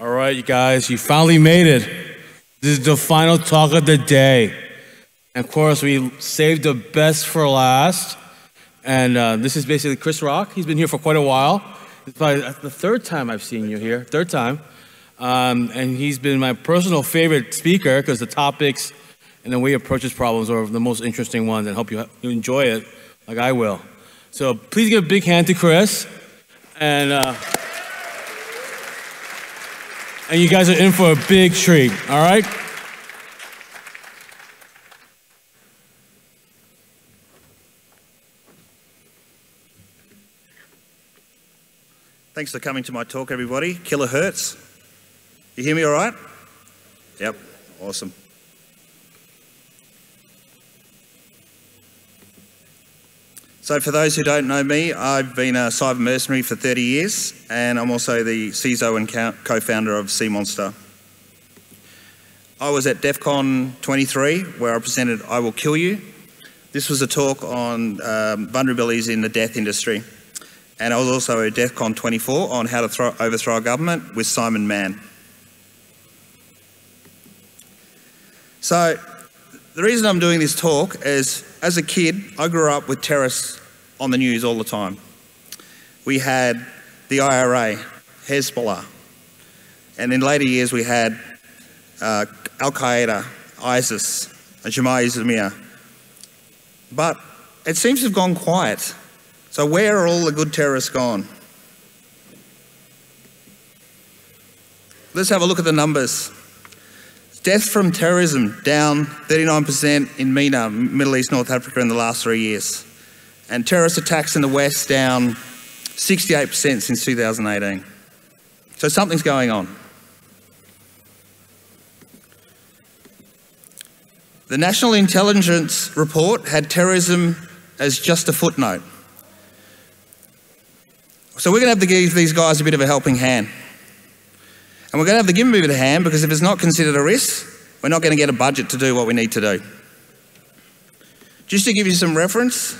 All right, you guys, you finally made it. This is the final talk of the day. And of course, we saved the best for last. And uh, this is basically Chris Rock. He's been here for quite a while. It's probably the third time I've seen you here, third time. Um, and he's been my personal favorite speaker because the topics and the way he approaches problems are the most interesting ones and hope you, you enjoy it like I will. So please give a big hand to Chris. And, uh, and you guys are in for a big treat, all right? Thanks for coming to my talk, everybody. Killer Hertz. You hear me all right? Yep, awesome. So, for those who don't know me, I've been a cyber mercenary for 30 years, and I'm also the CISO and co founder of Sea Monster. I was at DEF CON 23, where I presented I Will Kill You. This was a talk on um, vulnerabilities in the death industry. And I was also at DEF CON 24 on how to throw, overthrow a government with Simon Mann. So, the reason I'm doing this talk is as a kid, I grew up with terrorists on the news all the time. We had the IRA, Hezbollah, and in later years we had uh, Al Qaeda, ISIS, Jemaah Islamiyah. But it seems to have gone quiet. So, where are all the good terrorists gone? Let's have a look at the numbers. Death from terrorism down 39% in MENA, Middle East, North Africa, in the last three years. And terrorist attacks in the West down 68% since 2018. So something's going on. The National Intelligence Report had terrorism as just a footnote. So we're going to have to give these guys a bit of a helping hand. And we're going to have to give them a bit of a hand because if it's not considered a risk, we're not going to get a budget to do what we need to do. Just to give you some reference,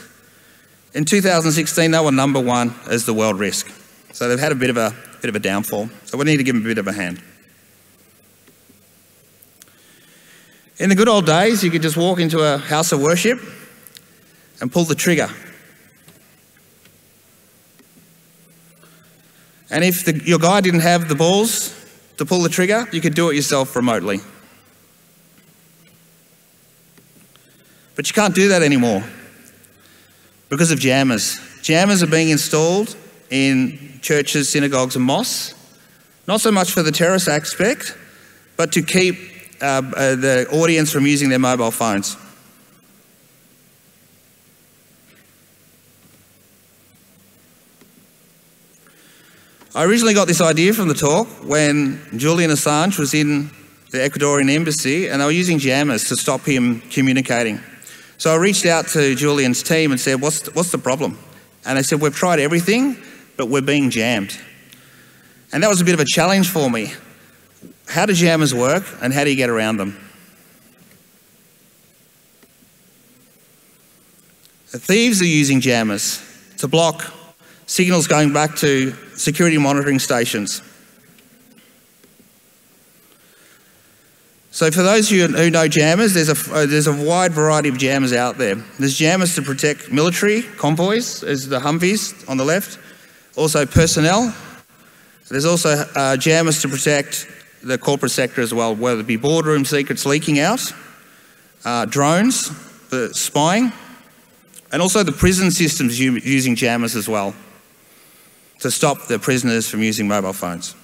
in 2016 they were number one as the world risk. So they've had a bit of a bit of a downfall. So we need to give them a bit of a hand. In the good old days, you could just walk into a house of worship and pull the trigger. And if the, your guy didn't have the balls to pull the trigger, you could do it yourself remotely. But you can't do that anymore because of jammers. Jammers are being installed in churches, synagogues, and mosques, not so much for the terrorist aspect, but to keep uh, uh, the audience from using their mobile phones. I originally got this idea from the talk when Julian Assange was in the Ecuadorian embassy and they were using jammers to stop him communicating. So I reached out to Julian's team and said, What's the, what's the problem? And they said, We've tried everything, but we're being jammed. And that was a bit of a challenge for me. How do jammers work and how do you get around them? The thieves are using jammers to block signals going back to security monitoring stations. So, for those who know jammers, there's a, uh, there's a wide variety of jammers out there. There's jammers to protect military convoys, as the Humvees on the left, also personnel. There's also uh, jammers to protect the corporate sector as well, whether it be boardroom secrets leaking out, uh, drones for spying, and also the prison systems using jammers as well to stop the prisoners from using mobile phones.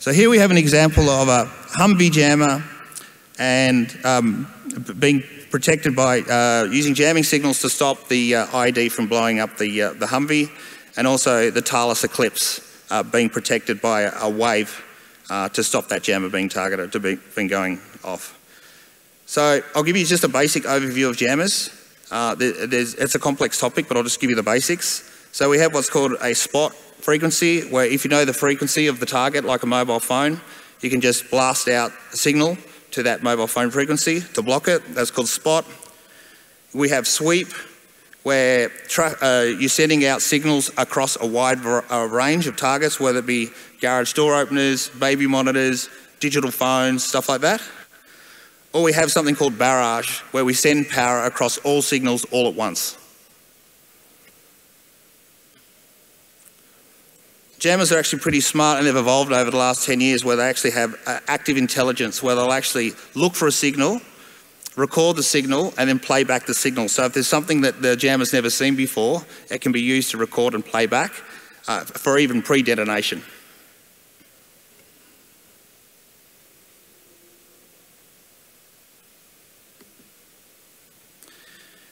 So here we have an example of a Humvee jammer and um, being protected by uh, using jamming signals to stop the uh, ID from blowing up the, uh, the Humvee, and also the Thales Eclipse uh, being protected by a, a wave uh, to stop that jammer being targeted, to be, being going off. So I'll give you just a basic overview of jammers. Uh, it's a complex topic, but I'll just give you the basics. So we have what's called a spot frequency, where if you know the frequency of the target, like a mobile phone, you can just blast out a signal to that mobile phone frequency to block it. That's called spot. We have sweep, where uh, you're sending out signals across a wide range of targets, whether it be garage door openers, baby monitors, digital phones, stuff like that. Or we have something called barrage, where we send power across all signals all at once. Jammers are actually pretty smart and they've evolved over the last 10 years where they actually have uh, active intelligence, where they'll actually look for a signal, record the signal, and then play back the signal. So if there's something that the jammer's never seen before, it can be used to record and play back uh, for even pre-detonation.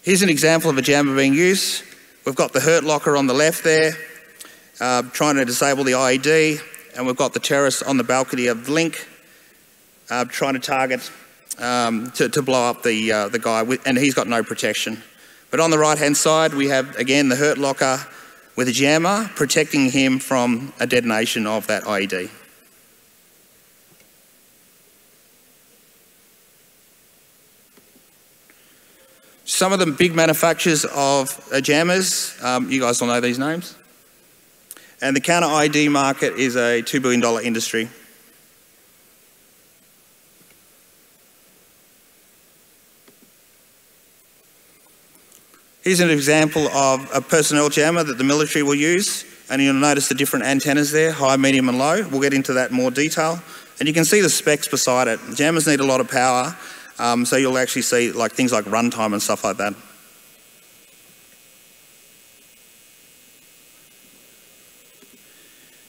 Here's an example of a jammer being used. We've got the hurt locker on the left there, uh, trying to disable the IED, and we've got the terrorist on the balcony of the link, uh, trying to target um, to, to, blow up the, uh, the guy, with, and he's got no protection. But on the right-hand side, we have, again, the hurt locker with a jammer protecting him from a detonation of that IED. Some of the big manufacturers of uh, jammers, um, you guys all know these names. And the counter ID market is a $2 billion industry. Here's an example of a personnel jammer that the military will use. And you'll notice the different antennas there, high, medium and low. We'll get into that in more detail. And you can see the specs beside it. Jammers need a lot of power, um, so you'll actually see like things like runtime and stuff like that.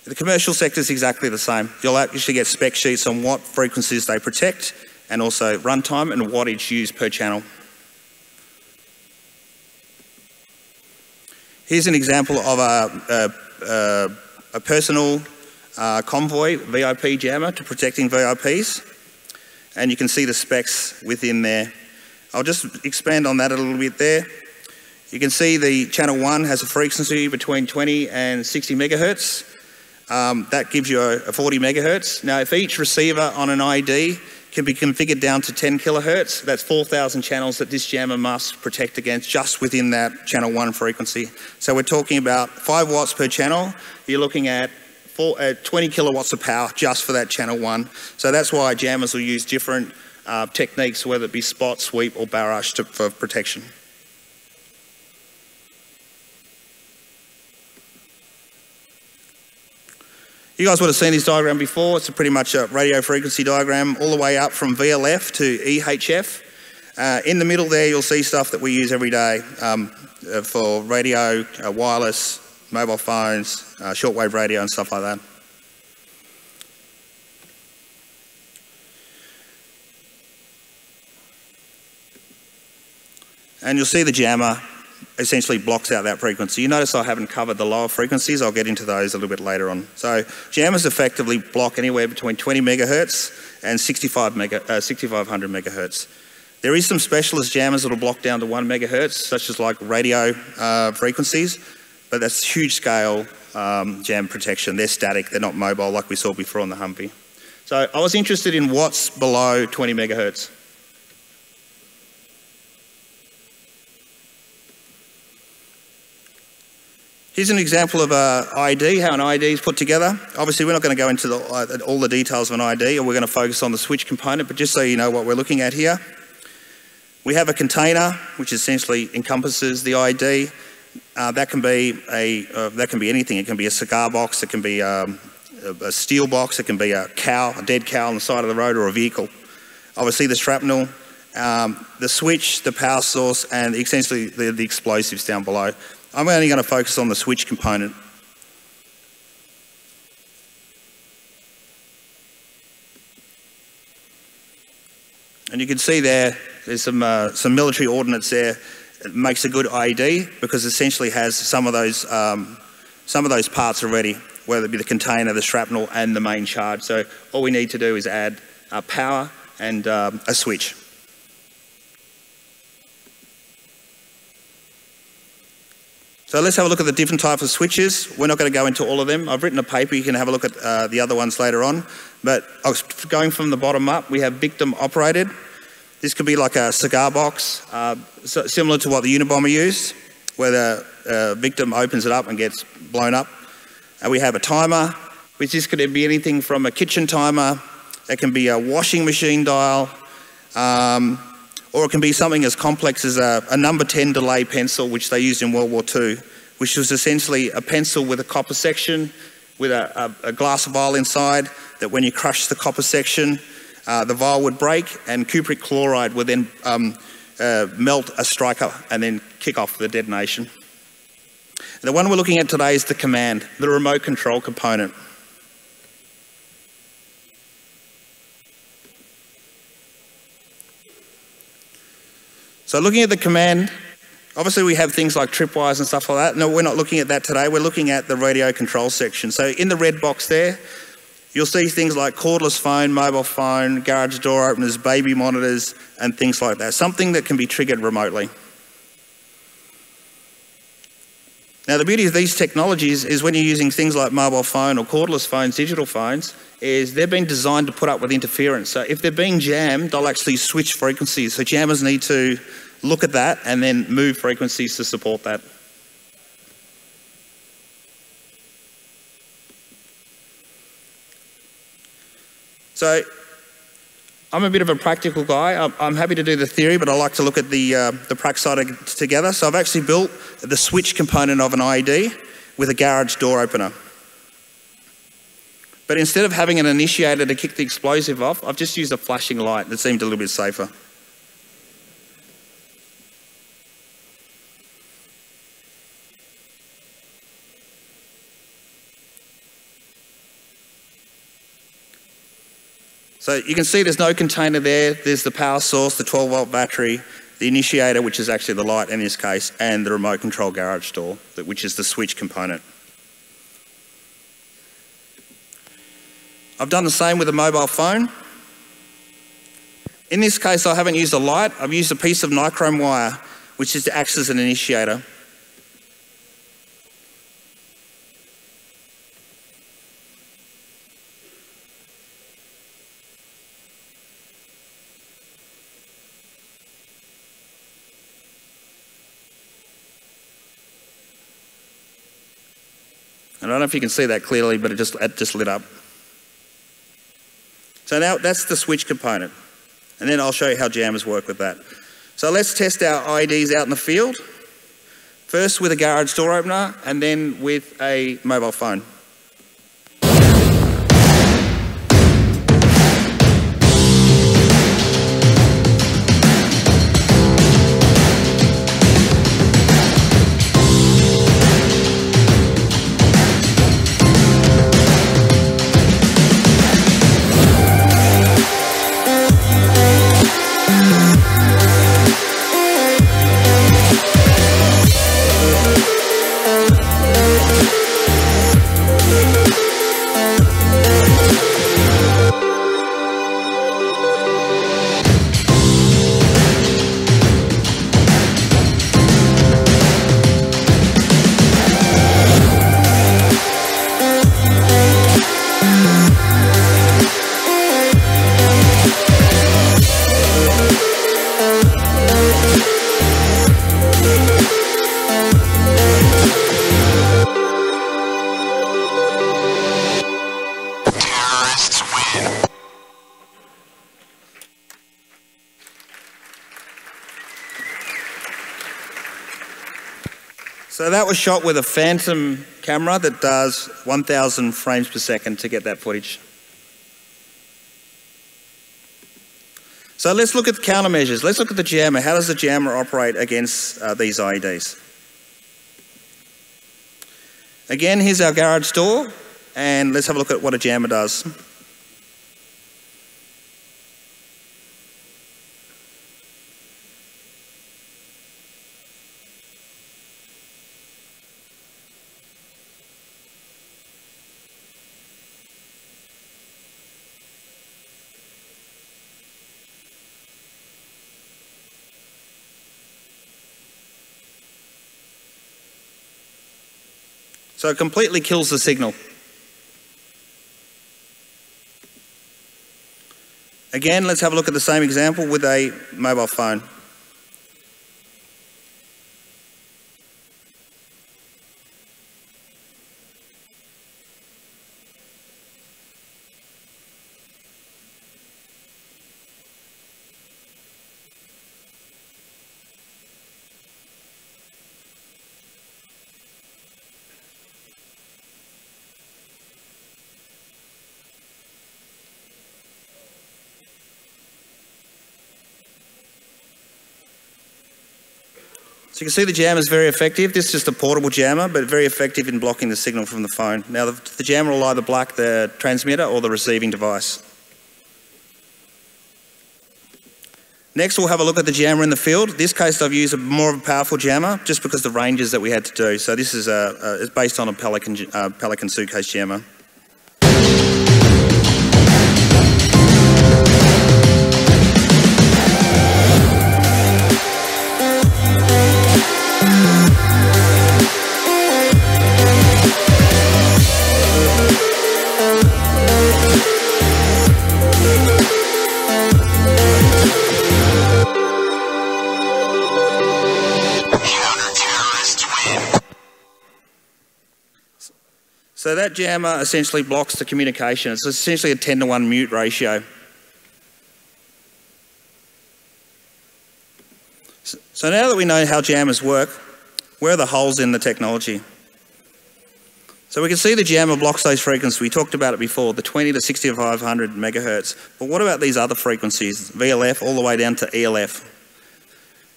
The commercial sector is exactly the same. You'll actually get spec sheets on what frequencies they protect and also runtime and what wattage used per channel. Here's an example of a, a, a personal uh, convoy VIP jammer to protecting VIPs. And you can see the specs within there. I'll just expand on that a little bit there. You can see the channel one has a frequency between 20 and 60 megahertz. Um, that gives you a, a 40 megahertz. Now, if each receiver on an ID can be configured down to 10 kilohertz, that's 4,000 channels that this jammer must protect against just within that channel one frequency. So we're talking about 5 watts per channel. You're looking at four, uh, 20 kilowatts of power just for that channel one. So that's why jammers will use different uh, techniques, whether it be spot, sweep, or barrage to, for protection. You guys would have seen this diagram before. It's a pretty much a radio frequency diagram all the way up from VLF to EHF. Uh, in the middle there, you'll see stuff that we use every day um, uh, for radio, uh, wireless, mobile phones, uh, shortwave radio and stuff like that. And you'll see the jammer essentially blocks out that frequency. You notice I haven't covered the lower frequencies. I'll get into those a little bit later on. So jammers effectively block anywhere between 20 megahertz and 65 mega, uh, 6500 megahertz. There is some specialist jammers that will block down to one megahertz, such as like radio uh, frequencies, but that's huge scale um, jam protection. They're static, they're not mobile like we saw before on the Humvee. So I was interested in what's below 20 megahertz. Here's an example of an ID, how an ID is put together. Obviously, we're not going to go into the, uh, all the details of an ID, or we're going to focus on the switch component, but just so you know what we're looking at here. We have a container, which essentially encompasses the ID. Uh, that can be a uh, that can be anything. It can be a cigar box. It can be um, a, a, steel box. It can be a cow, a dead cow on the side of the road, or a vehicle. Obviously, the shrapnel, um, the switch, the power source, and essentially the, the explosives down below. I'm only going to focus on the switch component. And you can see there, there's some, uh, some military ordnance there. It makes a good IED because essentially has some of those, um, some of those parts already, whether it be the container, the shrapnel, and the main charge. So all we need to do is add uh, power and um, a switch. So let's have a look at the different types of switches. We're not going to go into all of them. I've written a paper, you can have a look at uh, the other ones later on. But going from the bottom up, we have victim operated. This could be like a cigar box, uh, so similar to what the Unabomber used. where the uh, victim opens it up and gets blown up. And we have a timer, which is going to be anything from a kitchen timer, it can be a washing machine dial, um, or it can be something as complex as a, a, number 10 delay pencil, which they used in World War II, which was essentially a pencil with a copper section with a, a, a glass vial inside that when you crush the copper section, uh, the vial would break and cupric chloride would then um, uh, melt a striker and then kick off the detonation. The one we're looking at today is the command, the remote control component. So looking at the command, obviously we have things like tripwires and stuff like that. No, we're not looking at that today. We're looking at the radio control section. So in the red box there, you'll see things like cordless phone, mobile phone, garage door openers, baby monitors, and things like that. Something that can be triggered remotely. Now, the beauty of these technologies is when you're using things like mobile phone or cordless phones, digital phones, is they've been designed to put up with interference. So if they're being jammed, they'll actually switch frequencies. So jammers need to look at that and then move frequencies to support that. So I'm a bit of a practical guy. I'm, happy to do the theory, but I like to look at the, uh, the prac side together. So I've actually built the switch component of an IED with a garage door opener. But instead of having an initiator to kick the explosive off, I've just used a flashing light that seemed a little bit safer. So you can see there's no container there. There's the power source, the 12 volt battery, the initiator, which is actually the light in this case, and the remote control garage door, which is the switch component. I've done the same with a mobile phone. In this case, I haven't used a light. I've used a piece of nichrome wire, which is, acts as an initiator. If you can see that clearly, but it just, it just lit up. So now that's the switch component. And then I'll show you how jammers work with that. So let's test our IDs out in the field. First with a garage door opener and then with a mobile phone. That was shot with a Phantom camera that does 1,000 frames per second to get that footage. So let's look at the countermeasures. Let's look at the jammer. How does the jammer operate against uh, these IEDs? Again, here's our garage door, and let's have a look at what a jammer does. So it completely kills the signal. Again, let's have a look at the same example with a mobile phone. You can see the jammer is very effective. This is just a portable jammer, but very effective in blocking the signal from the phone. Now the, the jammer will either block the transmitter or the receiving device. Next, we'll have a look at the jammer in the field. In this case, I've used a more of a powerful jammer just because the ranges that we had to do. So this is, a, a, based on a Pelican, uh, Pelican suitcase jammer. Jammer essentially blocks the communication. It's essentially a 10 to 1 mute ratio. So now that we know how jammers work, where are the holes in the technology? So we can see the jammer blocks those frequencies. We talked about it before, the 20 to 6500 megahertz. But what about these other frequencies, VLF all the way down to ELF?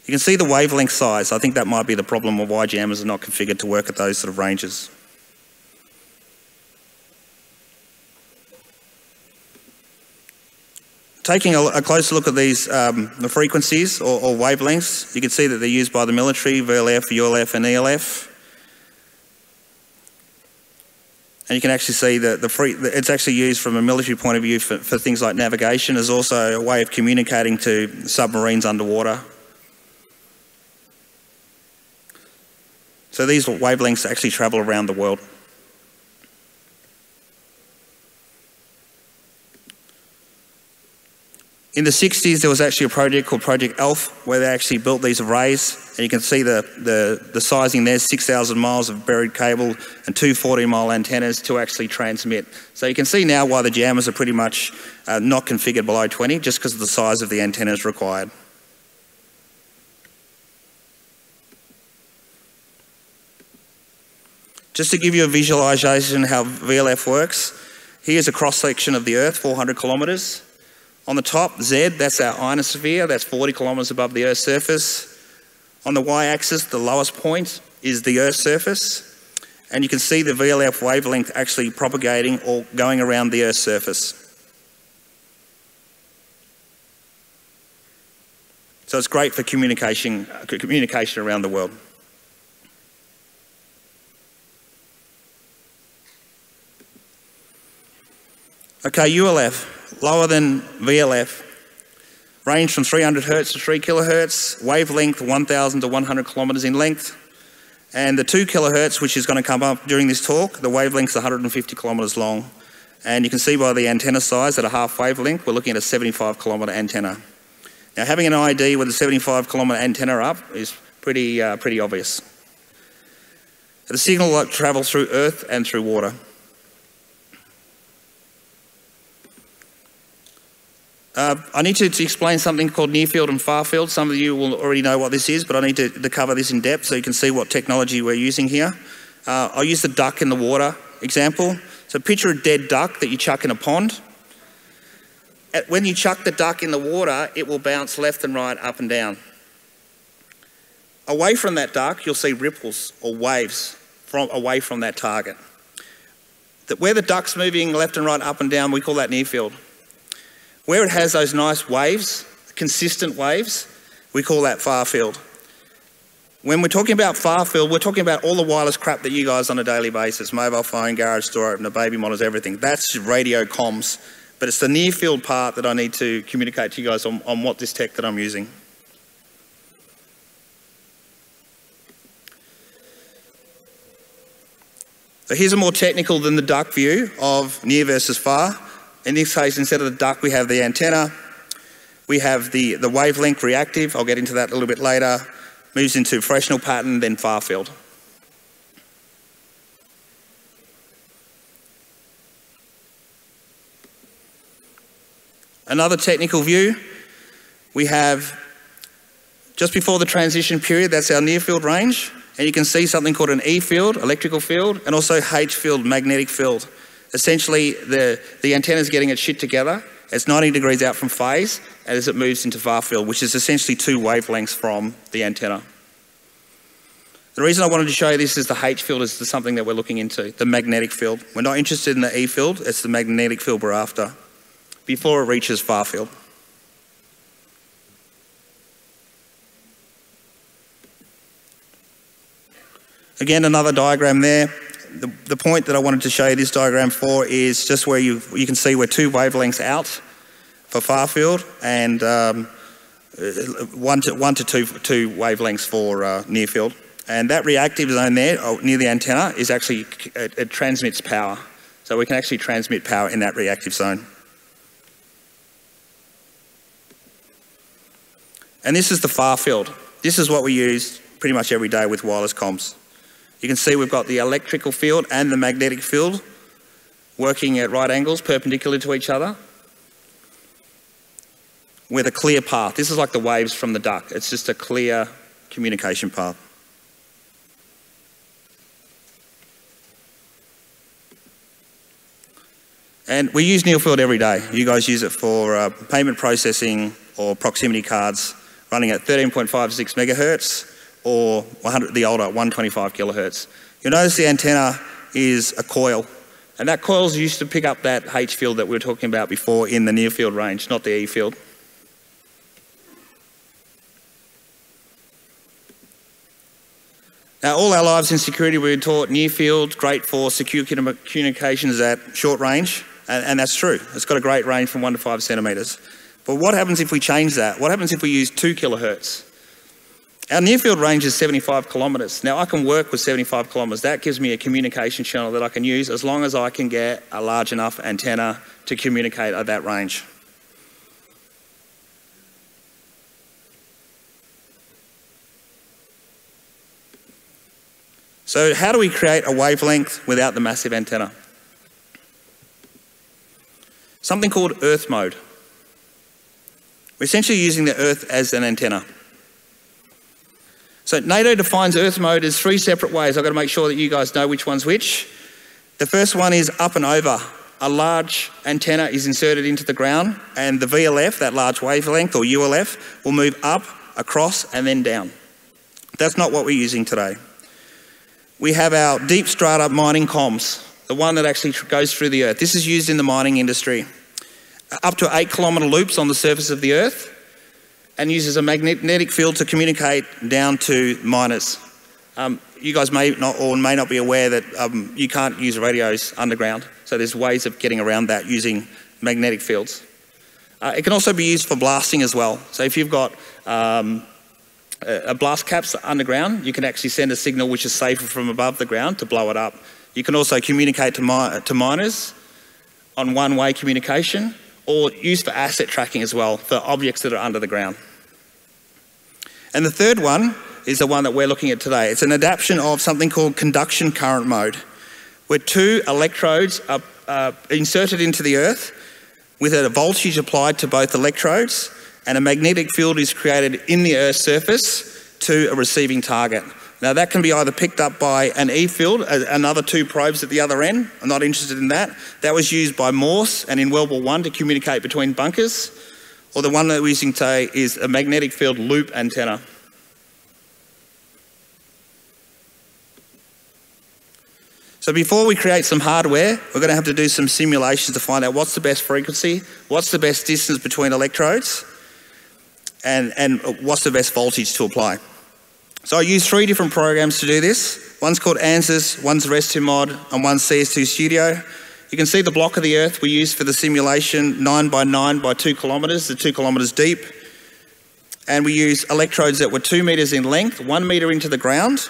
You can see the wavelength size. I think that might be the problem of why jammers are not configured to work at those sort of ranges. Taking a, a closer look at these um, the frequencies or, or, wavelengths, you can see that they're used by the military, VLF, ULF and ELF. And you can actually see that the free, it's actually used from a military point of view for, for things like navigation as also a way of communicating to submarines underwater. So these wavelengths actually travel around the world. In the 60s, there was actually a project called Project ELF where they actually built these arrays. And you can see the, the, the sizing there 6,000 miles of buried cable and two 14 mile antennas to actually transmit. So you can see now why the jammers are pretty much uh, not configured below 20 just because of the size of the antennas required. Just to give you a visualization of how VLF works, here's a cross section of the Earth, 400 kilometres. On the top, Z, that's our ionosphere, that's 40 kilometres above the Earth's surface. On the y-axis, the lowest point is the Earth's surface. And you can see the VLF wavelength actually propagating or going around the Earth's surface. So it's great for communication, communication around the world. Okay, ULF lower than VLF, range from 300 hertz to 3 kilohertz, wavelength 1000 to 100 kilometers in length, and the 2 kilohertz, which is going to come up during this talk, the wavelength is 150 kilometers long. And you can see by the antenna size at a half wavelength, we're looking at a 75 kilometer antenna. Now, having an ID with a 75 kilometer antenna up is pretty, uh, pretty obvious. The signal travels through earth and through water. Uh, I need to, to, explain something called near field and far field. Some of you will already know what this is, but I need to, to cover this in depth so you can see what technology we're using here. Uh, I'll use the duck in the water example. So picture a dead duck that you chuck in a pond. At, when you chuck the duck in the water, it will bounce left and right, up and down. Away from that duck, you'll see ripples or waves from, away from that target. That where the duck's moving left and right, up and down, we call that near field. Where it has those nice waves, consistent waves, we call that far field. When we're talking about far field, we're talking about all the wireless crap that you guys on a daily basis, mobile phone, garage door opener, baby monitors, everything. That's radio comms. But it's the near field part that I need to communicate to you guys on, on what this tech that I'm using. So here's a more technical than the duck view of near versus far. In this case, instead of the duck, we have the antenna. We have the, the wavelength reactive. I'll get into that a little bit later. Moves into Fresnel pattern, then far field. Another technical view, we have just before the transition period, that's our near field range. And you can see something called an E field, electrical field, and also H field, magnetic field. Essentially, the, the antenna is getting its shit together. It's 90 degrees out from phase as it moves into far field, which is essentially two wavelengths from the antenna. The reason I wanted to show you this is the H field is something that we're looking into, the magnetic field. We're not interested in the E field, it's the magnetic field we're after, before it reaches far field. Again, another diagram there. The, the point that I wanted to show you this diagram for is just where you, you can see we're two wavelengths out for far field and um, one, to, one to two, two wavelengths for uh, near field. And that reactive zone there oh, near the antenna is actually, it, it transmits power. So we can actually transmit power in that reactive zone. And this is the far field. This is what we use pretty much every day with wireless comms. You can see we've got the electrical field and the magnetic field working at right angles, perpendicular to each other, with a clear path. This is like the waves from the duck. It's just a clear communication path. And we use near field every day. You guys use it for uh, payment processing or proximity cards running at 13.56 megahertz or 100, the older 125 kilohertz. You'll notice the antenna is a coil. And that coil is used to pick up that H field that we were talking about before in the near field range, not the E field. Now, all our lives in security, we were taught near field, great for secure communications at short range. And, and that's true. It's got a great range from one to five centimetres. But what happens if we change that? What happens if we use two kilohertz? Our near field range is 75 kilometres. Now I can work with 75 kilometres. That gives me a communication channel that I can use as long as I can get a large enough antenna to communicate at that range. So how do we create a wavelength without the massive antenna? something called Earth mode. We're essentially using the Earth as an antenna. So NATO defines Earth mode as three separate ways. I've got to make sure that you guys know which one's which. The first one is up and over. A large antenna is inserted into the ground and the VLF, that large wavelength or ULF, will move up, across and then down. That's not what we're using today. We have our deep strata mining comms, the one that actually goes through the earth. This is used in the mining industry. Up to eight kilometre loops on the surface of the earth and uses a magnetic field to communicate down to miners. Um, you guys may not or may not be aware that um, you can't use radios underground, so there's ways of getting around that using magnetic fields. Uh, it can also be used for blasting as well. So if you've got um, a blast caps underground, you can actually send a signal which is safer from above the ground to blow it up. You can also communicate to, mi to miners on one-way communication or used for asset tracking as well for objects that are under the ground. And the third one is the one that we're looking at today. It's an adaptation of something called conduction current mode, where two electrodes are uh, inserted into the earth with a voltage applied to both electrodes and a magnetic field is created in the earth's surface to a receiving target. Now that can be either picked up by an E field, another two probes at the other end. I'm not interested in that. That was used by Morse and in World War One to communicate between bunkers. Or the one that we're using today is a magnetic field loop antenna. So before we create some hardware, we're going to have to do some simulations to find out what's the best frequency, what's the best distance between electrodes, and, and what's the best voltage to apply. So I use three different programs to do this. One's called ANSYS, one's RES2Mod, and one's CST Studio. You can see the block of the Earth we used for the simulation, 9 by 9 by 2 kilometres, the 2 kilometres deep. And we used electrodes that were 2 metres in length, 1 metre into the ground,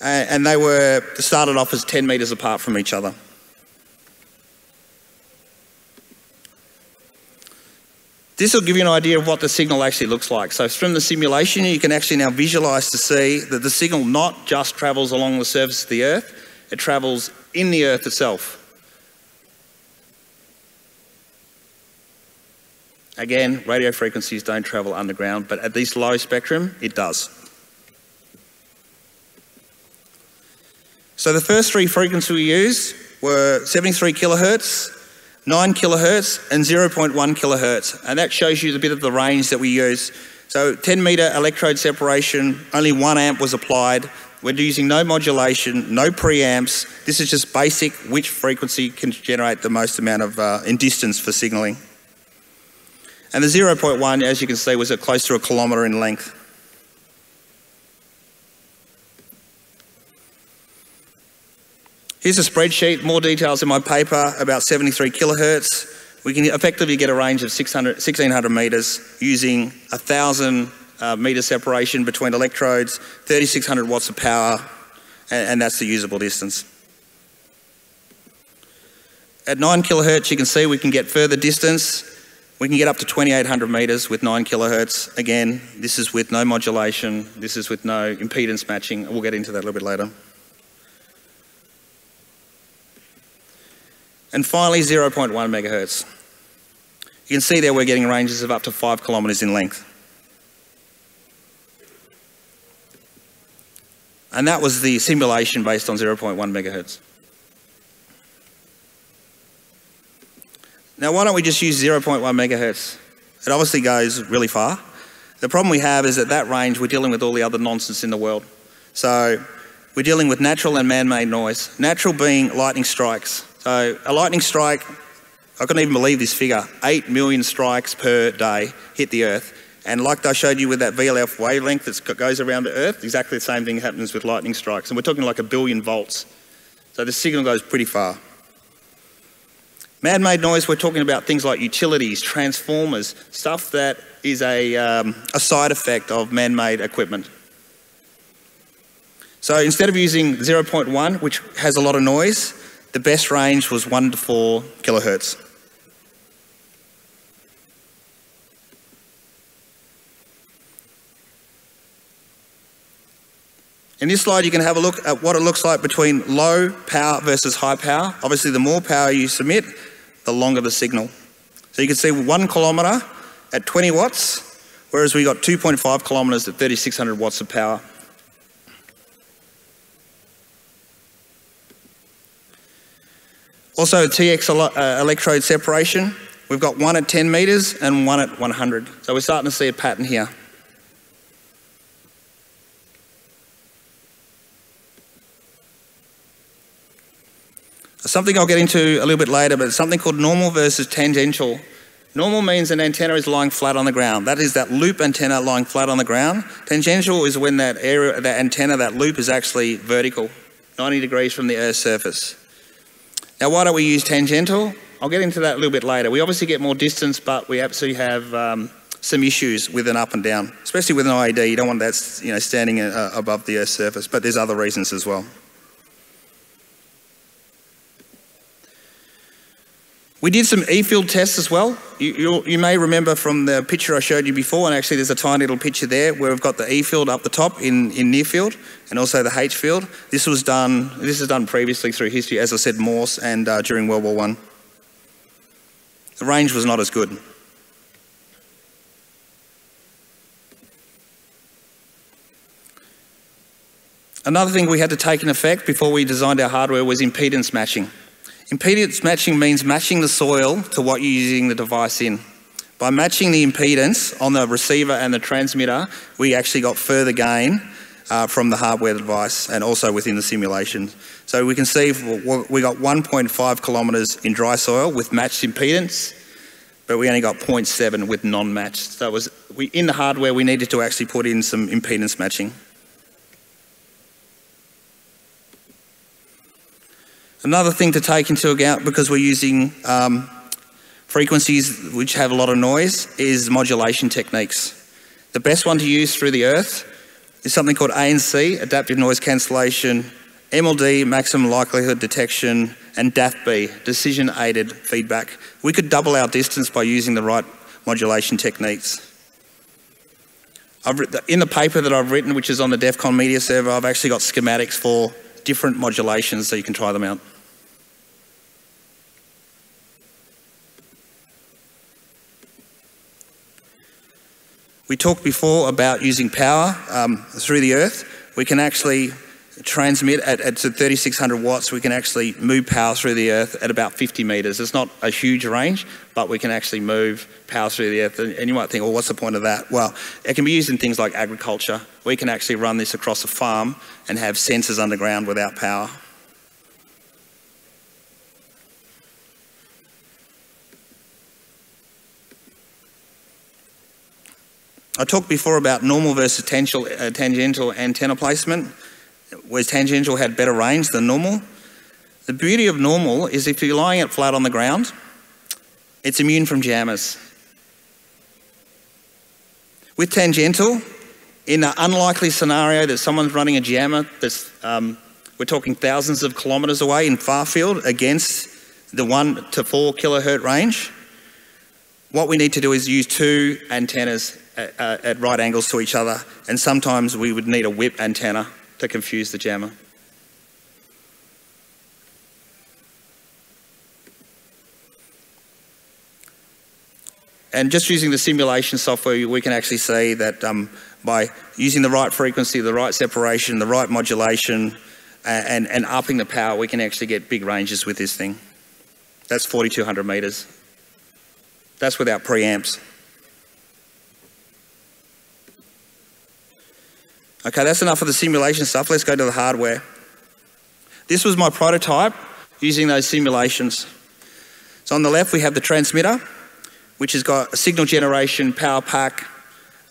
uh, and they were started off as 10 metres apart from each other. This will give you an idea of what the signal actually looks like. So from the simulation, you can actually now visualize to see that the signal not just travels along the surface of the Earth, it travels in the Earth itself. Again, radio frequencies don't travel underground, but at this low spectrum, it does. So the first three frequencies we used were 73 kilohertz, 9 kilohertz and 0.1 kilohertz. And that shows you a bit of the range that we use. So 10 meter electrode separation, only one amp was applied. We're using no modulation, no preamps. This is just basic which frequency can generate the most amount of uh, in distance for signalling. And the 0.1, as you can see, was at close to a kilometre in length. Here's a spreadsheet, more details in my paper, about 73 kilohertz. We can effectively get a range of 600, 1600 metres using 1,000 uh, metre separation between electrodes, 3600 watts of power, and, and that's the usable distance. At 9 kilohertz, you can see we can get further distance. We can get up to 2800 metres with 9 kilohertz. Again, this is with no modulation, this is with no impedance matching. We'll get into that a little bit later. And finally, 0.1 megahertz. You can see there we're getting ranges of up to 5 kilometres in length. And that was the simulation based on 0.1 megahertz. Now, why don't we just use 0.1 megahertz? It obviously goes really far. The problem we have is at that range, we're dealing with all the other nonsense in the world. So we're dealing with natural and man-made noise. Natural being lightning strikes. So a lightning strike, I couldn't even believe this figure, 8 million strikes per day hit the Earth. And like I showed you with that VLF wavelength that goes around the Earth, exactly the same thing happens with lightning strikes. And we're talking like a billion volts. So the signal goes pretty far. Man-made noise, we're talking about things like utilities, transformers, stuff that is a, um, a side effect of man-made equipment. So instead of using 0.1, which has a lot of noise, the best range was 1 to 4 kilohertz. In this slide, you can have a look at what it looks like between low power versus high power. Obviously, the more power you submit, the longer the signal. So you can see one kilometre at 20 watts, whereas we got 2.5 kilometres at 3600 watts of power. Also, TX uh, electrode separation. We've got one at 10 metres and one at 100. So we're starting to see a pattern here. Something I'll get into a little bit later, but something called normal versus tangential. Normal means an antenna is lying flat on the ground. That is that loop antenna lying flat on the ground. Tangential is when that area, that antenna, that loop is actually vertical, 90 degrees from the Earth's surface. Now, why don't we use tangential? I'll get into that a little bit later. We obviously get more distance, but we absolutely have um, some issues with an up and down, especially with an IED. You don't want that you know, standing uh, above the Earth's surface, but there's other reasons as well. We did some E-field tests as well. You, you, you, may remember from the picture I showed you before, and actually there's a tiny little picture there where we've got the E-field up the top in, in near field and also the H-field. This was done, this is done previously through history, as I said, Morse and uh, during World War One. The range was not as good. Another thing we had to take in effect before we designed our hardware was impedance matching. Impedance matching means matching the soil to what you're using the device in. By matching the impedance on the receiver and the transmitter, we actually got further gain uh, from the hardware device and also within the simulation. So we can see we got 1.5 kilometres in dry soil with matched impedance, but we only got 0.7 with non-matched. So was, we, in the hardware, we needed to actually put in some impedance matching. Another thing to take into account because we're using um, frequencies which have a lot of noise is modulation techniques. The best one to use through the earth is something called ANC, adaptive noise cancellation, MLD, maximum likelihood detection, and DAFB, decision aided feedback. We could double our distance by using the right modulation techniques. in the paper that I've written, which is on the DEF CON media server, I've actually got schematics for different modulations so you can try them out. We talked before about using power um, through the earth. We can actually transmit at, at 3600 watts, we can actually move power through the earth at about 50 meters. It's not a huge range, but we can actually move power through the earth. And you might think, well, what's the point of that? Well, it can be used in things like agriculture. We can actually run this across a farm and have sensors underground without power. I talked before about normal versus tangential, uh, tangential antenna placement whereas tangential had better range than normal. The beauty of normal is if you're lying it flat on the ground, it's immune from jammers. With tangential, in an unlikely scenario that someone's running a jammer that's, um, we're talking thousands of kilometres away in far field against the one to four kilohertz range, what we need to do is use two antennas at, uh, at right angles to each other, and sometimes we would need a whip antenna to confuse the jammer. And just using the simulation software, we can actually see that um, by using the right frequency, the right separation, the right modulation, and, and upping the power, we can actually get big ranges with this thing. That's 4,200 meters. That's without preamps. Okay, that's enough of the simulation stuff. Let's go to the hardware. This was my prototype using those simulations. So on the left, we have the transmitter, which has got a signal generation, power pack,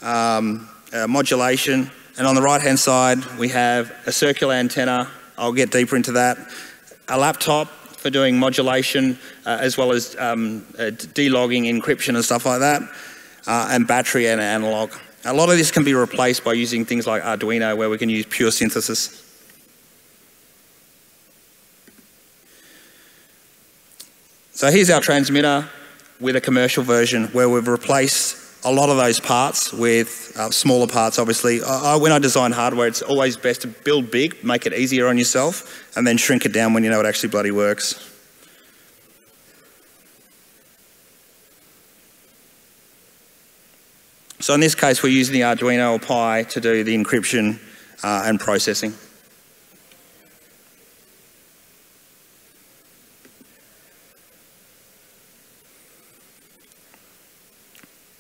um, uh, modulation. And on the right-hand side, we have a circular antenna. I'll get deeper into that. A laptop for doing modulation, uh, as well as um, uh, delogging, encryption and stuff like that, uh, and battery and analog. A lot of this can be replaced by using things like Arduino where we can use pure synthesis. So here's our transmitter with a commercial version where we've replaced a lot of those parts with uh, smaller parts, obviously. I, I, when I design hardware, it's always best to build big, make it easier on yourself, and then shrink it down when you know it actually bloody works. So in this case, we're using the Arduino or Pi to do the encryption uh, and processing.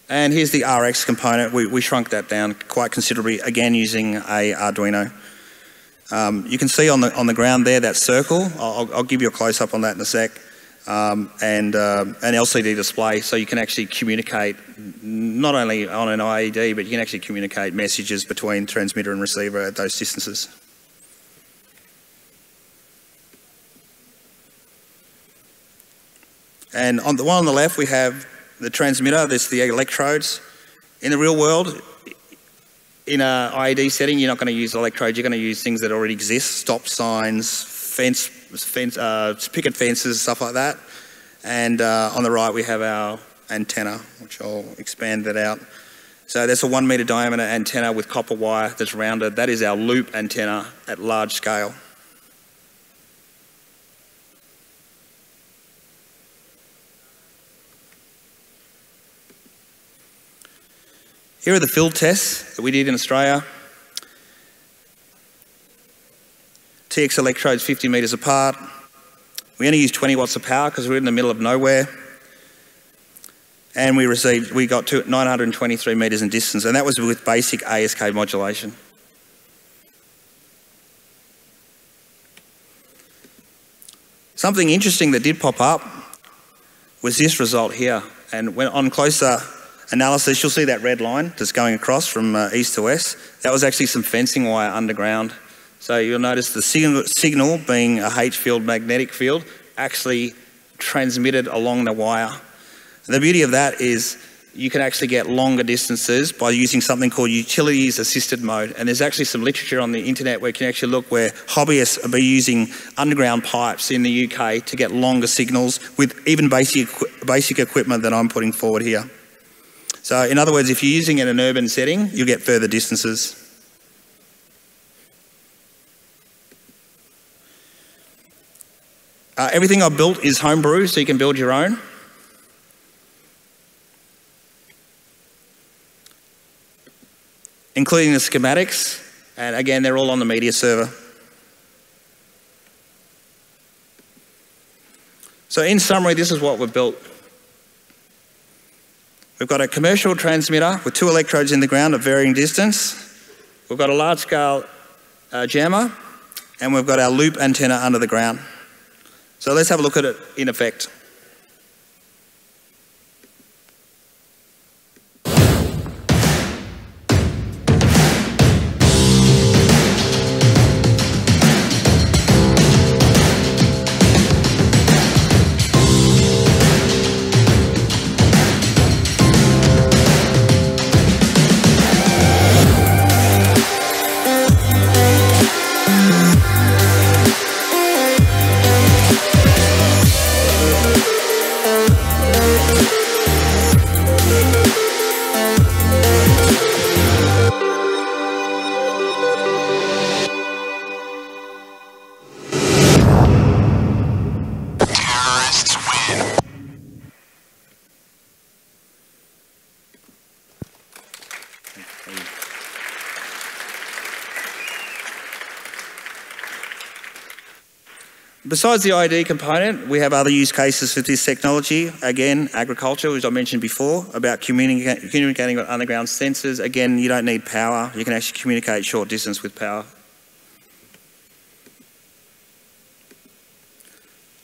And here's the RX component. We, we shrunk that down quite considerably, again using a Arduino. Um, you can see on the, on the ground there that circle. I'll, I'll give you a close-up on that in a sec um, and uh, an LCD display so you can actually communicate not only on an IED but you can actually communicate messages between transmitter and receiver at those distances. And on the one on the left we have the transmitter, there's the electrodes. In the real world, in an IED setting, you're not going to use electrodes, you're going to use things that already exist, stop signs, fence fence, uh, picket fences, and stuff like that. And uh, on the right we have our antenna, which I'll expand that out. So that's a one metre diameter antenna with copper wire that's rounded. That is our loop antenna at large scale. Here are the field tests that we did in Australia. TX electrodes 50 metres apart. We only used 20 watts of power because we are in the middle of nowhere. And we received, we got to 923 metres in distance, and that was with basic ASK modulation. Something interesting that did pop up was this result here. And when on closer analysis, you'll see that red line that's going across from uh, east to west. That was actually some fencing wire underground so you'll notice the signal, being a H field magnetic field, actually transmitted along the wire. And the beauty of that is you can actually get longer distances by using something called utilities assisted mode. And there's actually some literature on the internet where you can actually look where hobbyists are using underground pipes in the UK to get longer signals with even basic, basic equipment that I'm putting forward here. So in other words, if you're using it in an urban setting, you'll get further distances. Uh, everything I've built is homebrew, so you can build your own. Including the schematics, and again, they're all on the media server. So in summary, this is what we've built. We've got a commercial transmitter with two electrodes in the ground at varying distance. We've got a large-scale uh, jammer, and we've got our loop antenna under the ground. So let's have a look at it in effect. Besides the ID component, we have other use cases for this technology. Again, agriculture, as I mentioned before, about communica communicating with underground sensors. Again, you don't need power. You can actually communicate short distance with power.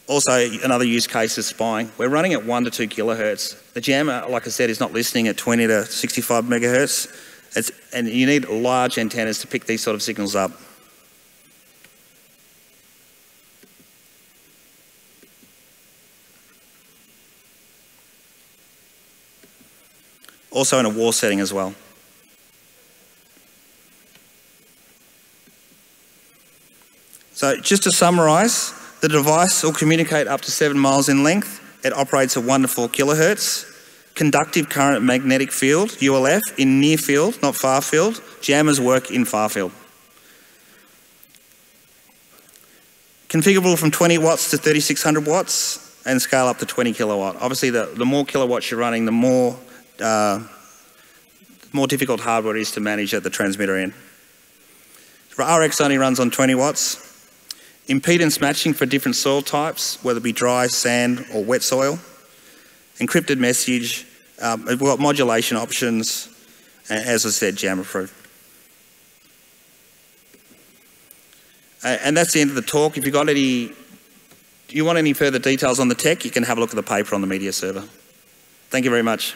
Also, another use case is spying. We're running at 1 to 2 kilohertz. The jammer, like I said, is not listening at 20 to 65 megahertz. It's, and you need large antennas to pick these sort of signals up. Also in a war setting as well. So just to summarise, the device will communicate up to seven miles in length. It operates at 1 to 4 kilohertz. Conductive current magnetic field, ULF, in near field, not far field. Jammers work in far field. Configurable from 20 watts to 3600 watts and scale up to 20 kilowatt. Obviously, the, the more kilowatts you're running, the more uh, more difficult hardware is to manage at the transmitter end. RX only runs on 20 watts. Impedance matching for different soil types, whether it be dry, sand, or wet soil. Encrypted message. Um, we've got modulation options, and as I said, jammer proof. and that's the end of the talk. If you've got any, you want any further details on the tech, you can have a look at the paper on the media server. Thank you very much.